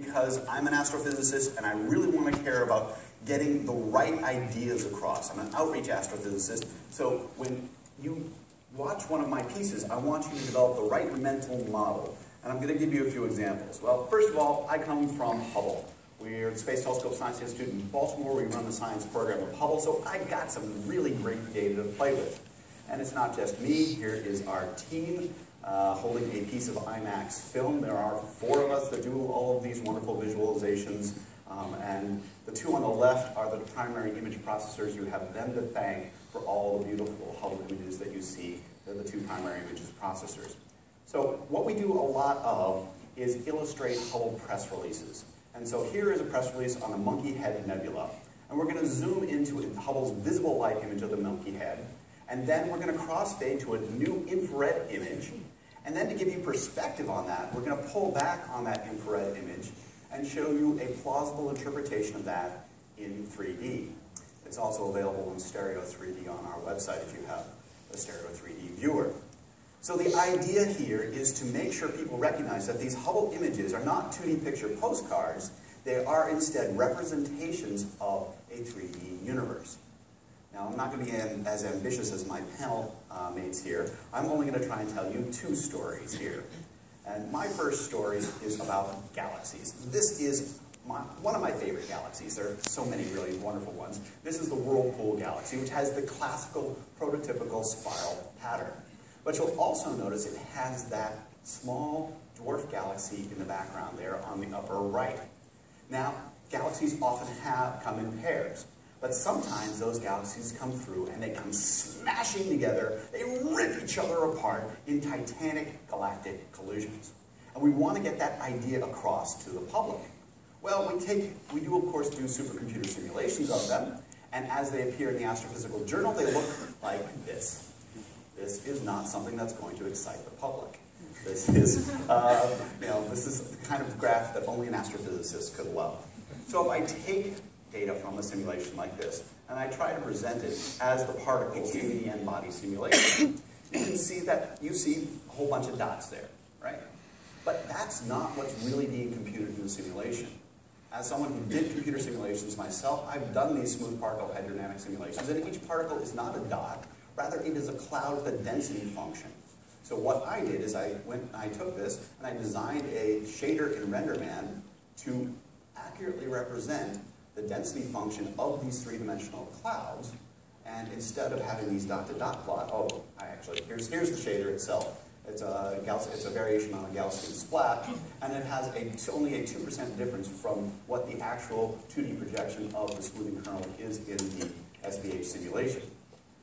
because I'm an astrophysicist and I really want to care about getting the right ideas across. I'm an outreach astrophysicist, so when you watch one of my pieces, I want you to develop the right mental model. And I'm going to give you a few examples. Well, first of all, I come from Hubble. We're the Space Telescope Science Institute in Baltimore. We run the science program of Hubble, so I got some really great data to play with. And it's not just me. Here is our team uh, holding a piece of IMAX film. There are four of us that do all of these wonderful visualizations. Um, and the two on the left are the primary image processors. You have them to thank for all the beautiful Hubble images that you see. They're the two primary images processors. So what we do a lot of is illustrate Hubble press releases. And so here is a press release on the Monkey Head Nebula. And we're going to zoom into Hubble's visible light image of the Monkey Head. And then we're going to crossfade to a new infrared image. And then to give you perspective on that, we're going to pull back on that infrared image and show you a plausible interpretation of that in 3D. It's also available in stereo 3D on our website if you have a stereo 3D viewer. So the idea here is to make sure people recognize that these Hubble images are not 2D picture postcards, they are instead representations of a 3D universe. Now, I'm not going to be as ambitious as my panel uh, mates here. I'm only going to try and tell you two stories here. And my first story is about galaxies. This is my, one of my favorite galaxies. There are so many really wonderful ones. This is the Whirlpool Galaxy, which has the classical prototypical spiral pattern. But you'll also notice it has that small dwarf galaxy in the background there on the upper right. Now, galaxies often have come in pairs. But sometimes those galaxies come through and they come smashing together. They rip each other apart in titanic galactic collisions. And we want to get that idea across to the public. Well, we take, we do of course do supercomputer simulations of them, and as they appear in the Astrophysical Journal, they look like this. This is not something that's going to excite the public. This is, uh, you know, this is the kind of graph that only an astrophysicist could love. So if I take data from a simulation like this, and I try to present it as the particles in the n-body simulation, you can see that you see a whole bunch of dots there, right? But that's not what's really being computed in the simulation. As someone who did computer simulations myself, I've done these smooth particle hydrodynamic simulations, and each particle is not a dot, rather it is a cloud with a density function. So what I did is I went, I took this, and I designed a shader in RenderMan to accurately represent the density function of these three-dimensional clouds, and instead of having these dot-to-dot -dot plot, oh, I actually, here's, here's the shader itself. It's a, it's a variation on a Gaussian splat, and it has a, only a 2% difference from what the actual 2D projection of the smoothing kernel is in the SPH simulation.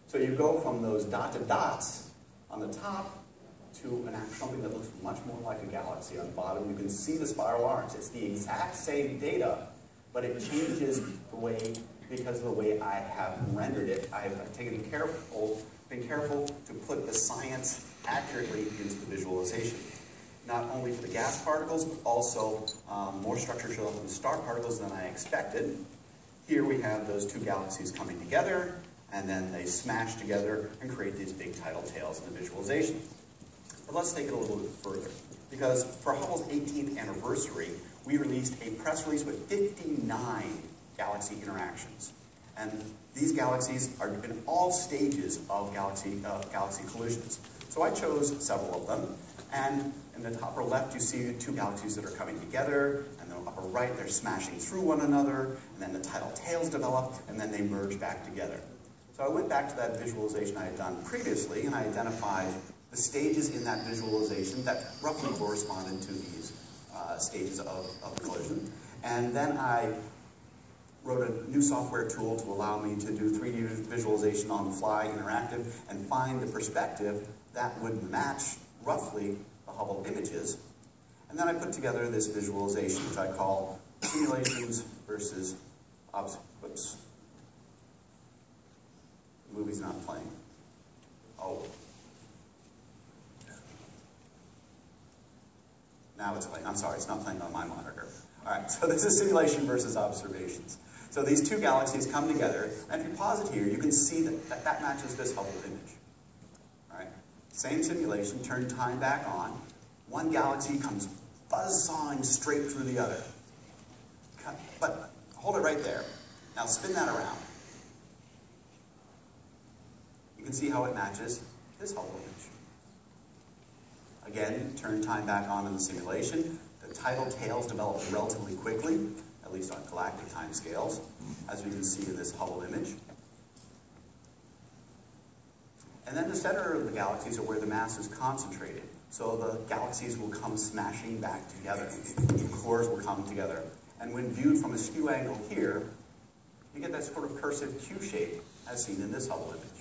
So you go from those dotted dots on the top to an, something that looks much more like a galaxy on the bottom. You can see the spiral arms. It's the exact same data, but it changes the way, because of the way I have rendered it. I have taken careful, been careful to put the science accurately into the visualization. Not only for the gas particles, but also um, more structure shows up in the star particles than I expected. Here we have those two galaxies coming together, and then they smash together and create these big tidal tails in the visualization. But let's take it a little bit further. Because for Hubble's 18th anniversary, we released a press release with 59 galaxy interactions. And these galaxies are in all stages of galaxy, uh, galaxy collisions. So I chose several of them. And in the upper left, you see two galaxies that are coming together. And the upper right, they're smashing through one another. And then the tidal tails develop, and then they merge back together. So I went back to that visualization I had done previously, and I identified the stages in that visualization that roughly corresponded to these uh, stages of, of collision. And then I wrote a new software tool to allow me to do 3D visualization on the fly, interactive, and find the perspective that would match roughly the Hubble images. And then I put together this visualization, which I call simulations versus whoops. The movie's not playing. Oh. Now it's playing. I'm sorry, it's not playing on my monitor. All right, so this is simulation versus observations. So these two galaxies come together, and if you pause it here, you can see that that, that matches this Hubble image. All right, same simulation, turn time back on. One galaxy comes buzzsawing straight through the other. but hold it right there. Now spin that around. You can see how it matches this Hubble image. Again, turn time back on in the simulation. The tidal tails develop relatively quickly, at least on galactic time scales, as we can see in this Hubble image. And then the center of the galaxies are where the mass is concentrated. So the galaxies will come smashing back together. The cores will come together. And when viewed from a skew angle here, you get that sort of cursive Q shape as seen in this Hubble image.